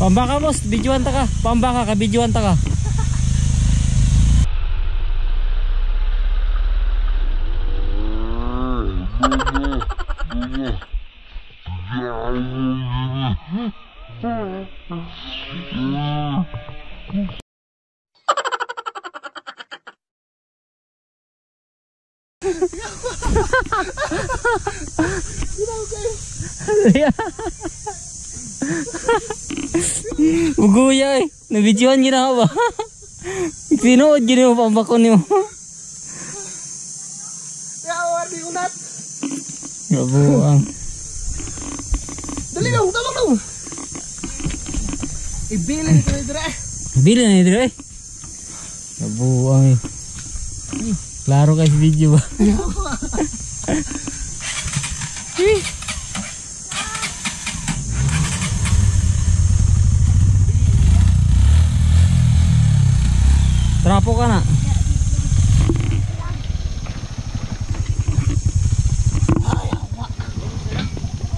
Pambaka boss, bijuan ka. Pambaka ka, bijuan ka. Buguya eh. Nabidyoan gina ba? Sinuod gini mo pambako ni mo. Yawa, di unat. Gabuang. Dali. Ibilin na dire. Na ito. Gabuang eh. Klaro guys video ba? Trapo ka na.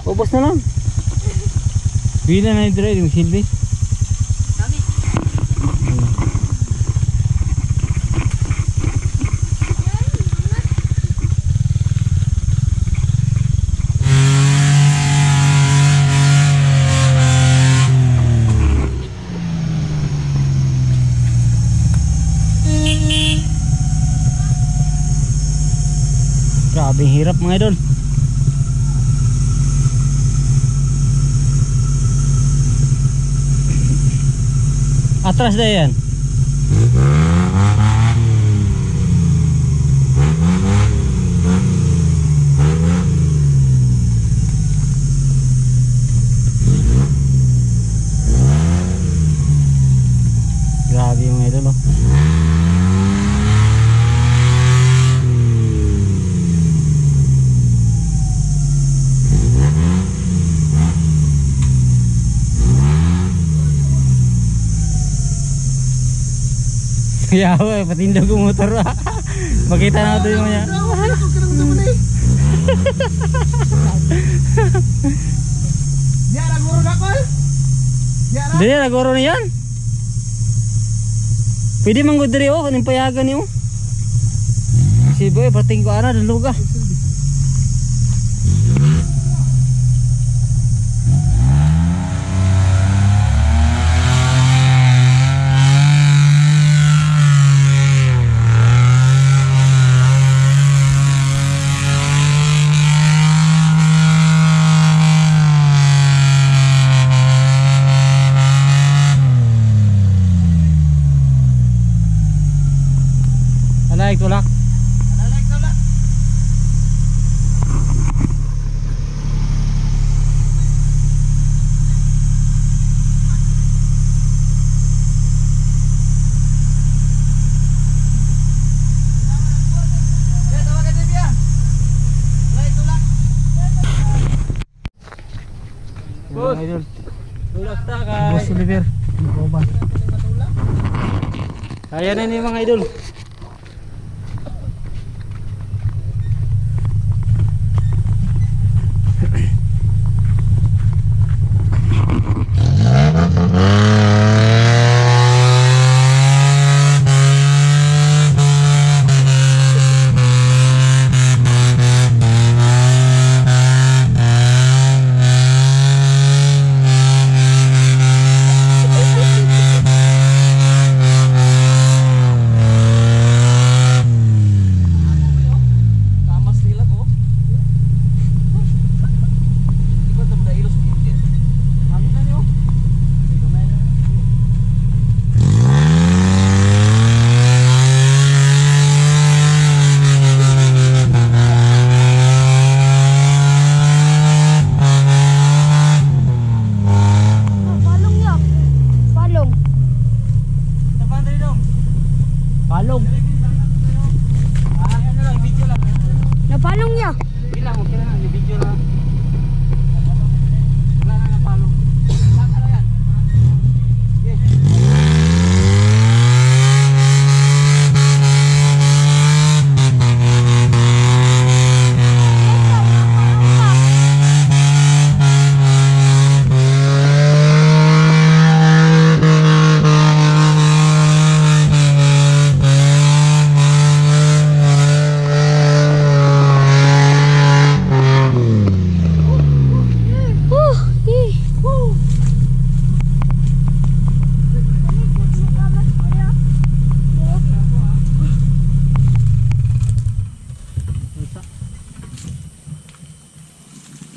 Ubos na lang. Bila na ito rin yung silbi. Grabe hirap mga idol. Atras na yan. Grabe yung idol oh. Yawa, patindog yung motor. Makita na ito yung niya. Diya, naguro na kol? Diya, naguro na yan? Pwede manggudri oh, kanin payagan niyo. Sibo eh, pating ko ana, daluga. Ah. Sibo tulak. Alalag na lang. Diya, tawagan din diya. Alay, tulak. Boss, idol. Tulak Oliver. Kaya na ni mga idol. Anong niya? Bilang, okay lang. Yung video lang.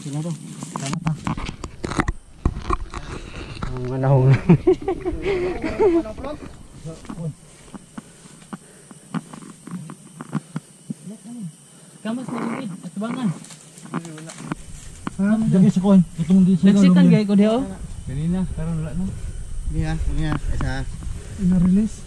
Ang manahong na. Kamas na gid at bangan. Ha? Dagi sa koy. Itong di sa Nagsitan gay ko diho. Kanina, karon wala na. Ini ya, ini ya, isa. Na-release.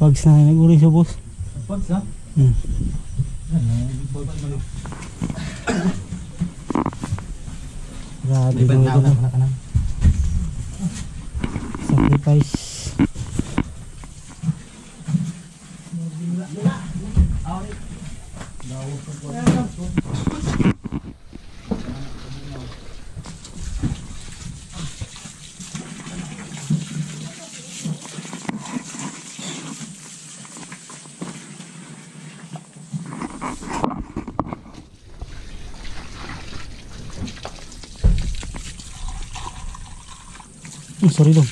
Pags na nag-uri siya, boss. Pags hmm. na? Hmm. Grabe. Lipad na ako na. Sacrifice. Un sonido.